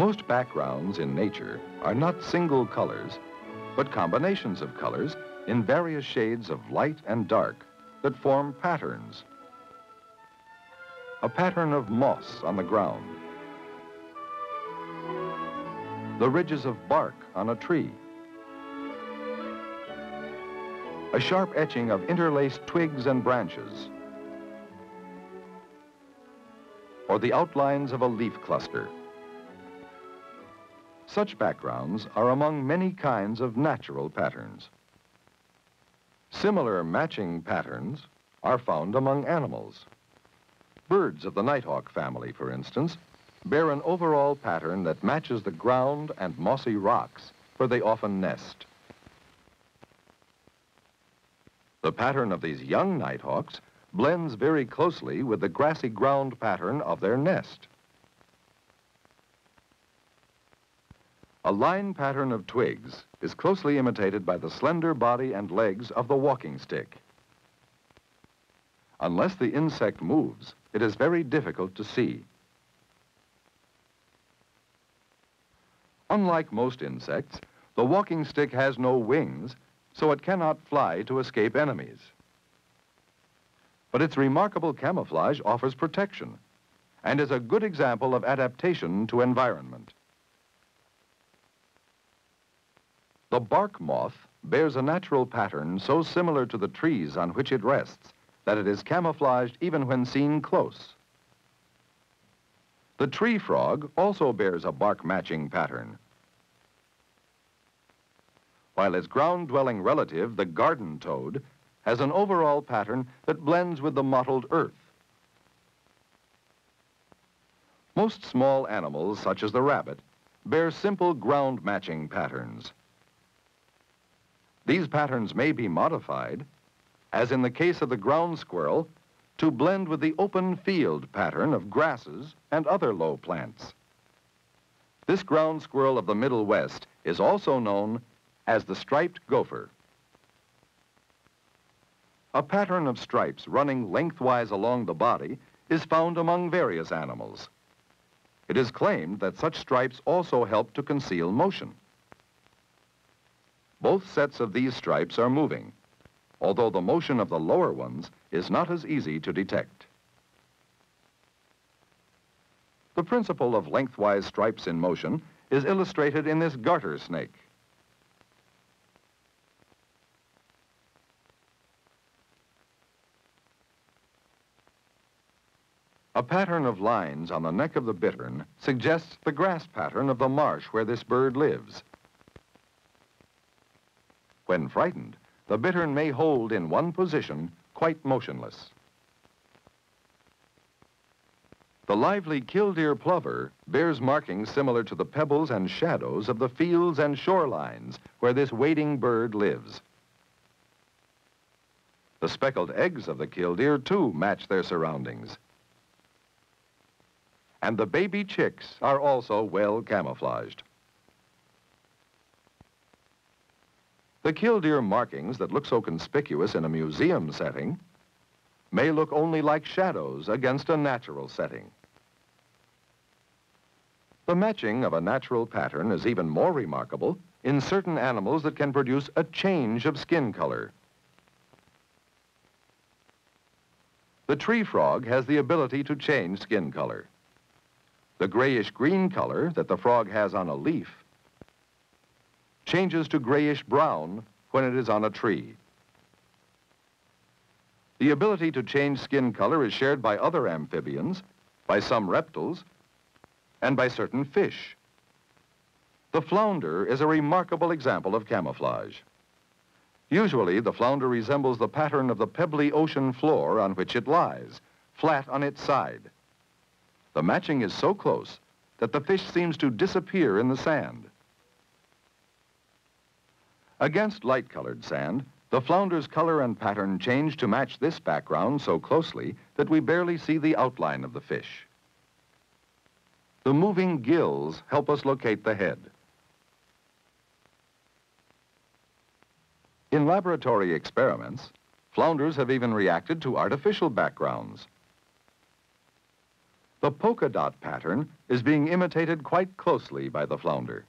Most backgrounds in nature are not single colors, but combinations of colors in various shades of light and dark that form patterns. A pattern of moss on the ground. The ridges of bark on a tree. A sharp etching of interlaced twigs and branches. Or the outlines of a leaf cluster. Such backgrounds are among many kinds of natural patterns. Similar matching patterns are found among animals. Birds of the nighthawk family, for instance, bear an overall pattern that matches the ground and mossy rocks where they often nest. The pattern of these young nighthawks blends very closely with the grassy ground pattern of their nest. A line pattern of twigs is closely imitated by the slender body and legs of the walking stick. Unless the insect moves, it is very difficult to see. Unlike most insects, the walking stick has no wings, so it cannot fly to escape enemies. But its remarkable camouflage offers protection and is a good example of adaptation to environment. The bark moth bears a natural pattern so similar to the trees on which it rests that it is camouflaged even when seen close. The tree frog also bears a bark matching pattern. While its ground-dwelling relative, the garden toad, has an overall pattern that blends with the mottled earth. Most small animals, such as the rabbit, bear simple ground matching patterns. These patterns may be modified, as in the case of the ground squirrel, to blend with the open field pattern of grasses and other low plants. This ground squirrel of the Middle West is also known as the striped gopher. A pattern of stripes running lengthwise along the body is found among various animals. It is claimed that such stripes also help to conceal motion. Both sets of these stripes are moving, although the motion of the lower ones is not as easy to detect. The principle of lengthwise stripes in motion is illustrated in this garter snake. A pattern of lines on the neck of the bittern suggests the grass pattern of the marsh where this bird lives. When frightened, the bittern may hold in one position, quite motionless. The lively killdeer plover bears markings similar to the pebbles and shadows of the fields and shorelines where this wading bird lives. The speckled eggs of the killdeer, too, match their surroundings. And the baby chicks are also well camouflaged. The killdeer markings that look so conspicuous in a museum setting may look only like shadows against a natural setting. The matching of a natural pattern is even more remarkable in certain animals that can produce a change of skin color. The tree frog has the ability to change skin color. The grayish-green color that the frog has on a leaf changes to grayish brown when it is on a tree. The ability to change skin color is shared by other amphibians, by some reptiles, and by certain fish. The flounder is a remarkable example of camouflage. Usually, the flounder resembles the pattern of the pebbly ocean floor on which it lies, flat on its side. The matching is so close that the fish seems to disappear in the sand. Against light-colored sand, the flounder's color and pattern change to match this background so closely that we barely see the outline of the fish. The moving gills help us locate the head. In laboratory experiments, flounders have even reacted to artificial backgrounds. The polka dot pattern is being imitated quite closely by the flounder.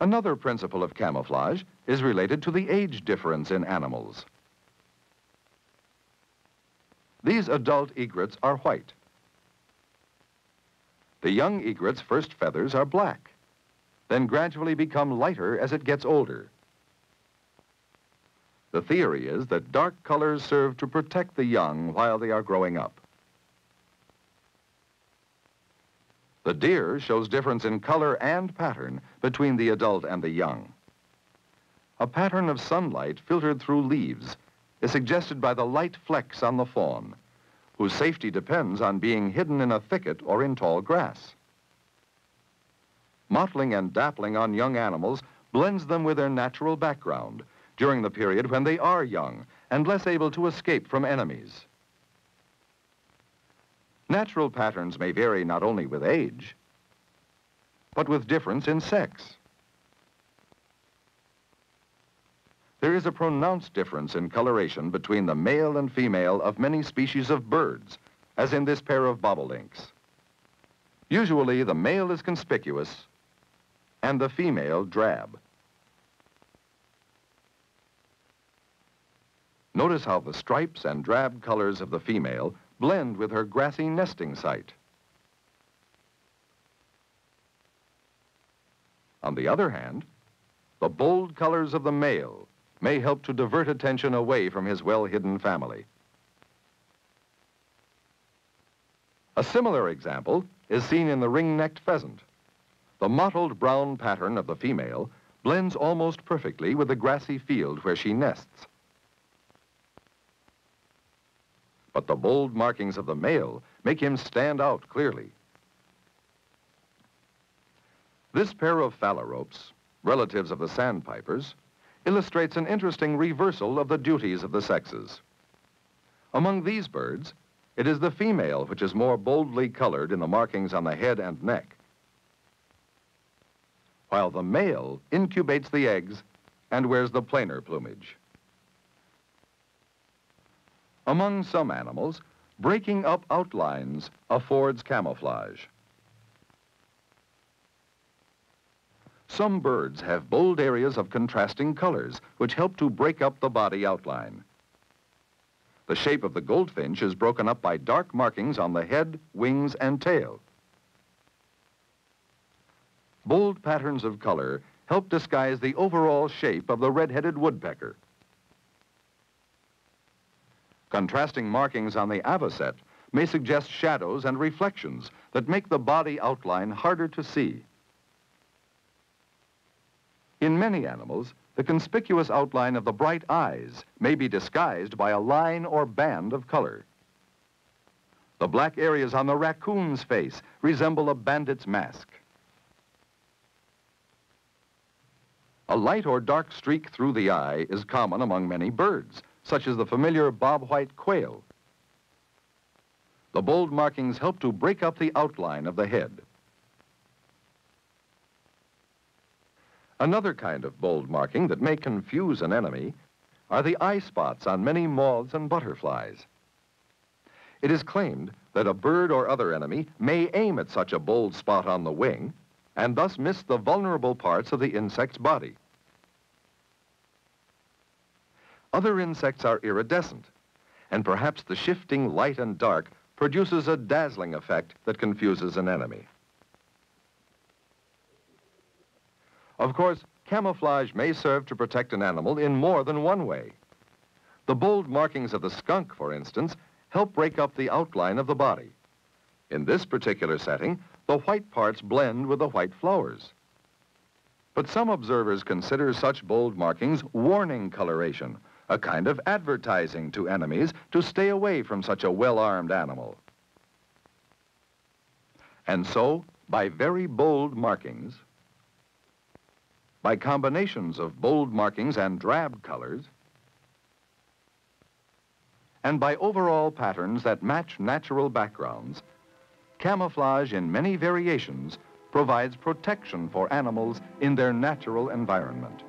Another principle of camouflage is related to the age difference in animals. These adult egrets are white. The young egret's first feathers are black, then gradually become lighter as it gets older. The theory is that dark colors serve to protect the young while they are growing up. The deer shows difference in color and pattern between the adult and the young. A pattern of sunlight filtered through leaves is suggested by the light flecks on the fawn, whose safety depends on being hidden in a thicket or in tall grass. Mottling and dappling on young animals blends them with their natural background during the period when they are young and less able to escape from enemies. Natural patterns may vary not only with age, but with difference in sex. There is a pronounced difference in coloration between the male and female of many species of birds, as in this pair of bobolinks. Usually, the male is conspicuous and the female drab. Notice how the stripes and drab colors of the female blend with her grassy nesting site. On the other hand, the bold colors of the male may help to divert attention away from his well-hidden family. A similar example is seen in the ring-necked pheasant. The mottled brown pattern of the female blends almost perfectly with the grassy field where she nests. But the bold markings of the male make him stand out clearly. This pair of phalaropes, relatives of the sandpipers, illustrates an interesting reversal of the duties of the sexes. Among these birds, it is the female which is more boldly colored in the markings on the head and neck, while the male incubates the eggs and wears the plainer plumage. Among some animals, breaking up outlines affords camouflage. Some birds have bold areas of contrasting colors, which help to break up the body outline. The shape of the goldfinch is broken up by dark markings on the head, wings, and tail. Bold patterns of color help disguise the overall shape of the red-headed woodpecker. Contrasting markings on the avocet may suggest shadows and reflections that make the body outline harder to see. In many animals, the conspicuous outline of the bright eyes may be disguised by a line or band of color. The black areas on the raccoon's face resemble a bandit's mask. A light or dark streak through the eye is common among many birds, such as the familiar bob-white quail. The bold markings help to break up the outline of the head. Another kind of bold marking that may confuse an enemy are the eye spots on many moths and butterflies. It is claimed that a bird or other enemy may aim at such a bold spot on the wing and thus miss the vulnerable parts of the insect's body. Other insects are iridescent, and perhaps the shifting light and dark produces a dazzling effect that confuses an enemy. Of course, camouflage may serve to protect an animal in more than one way. The bold markings of the skunk, for instance, help break up the outline of the body. In this particular setting, the white parts blend with the white flowers. But some observers consider such bold markings warning coloration, a kind of advertising to enemies to stay away from such a well-armed animal. And so, by very bold markings, by combinations of bold markings and drab colors, and by overall patterns that match natural backgrounds, camouflage in many variations provides protection for animals in their natural environment.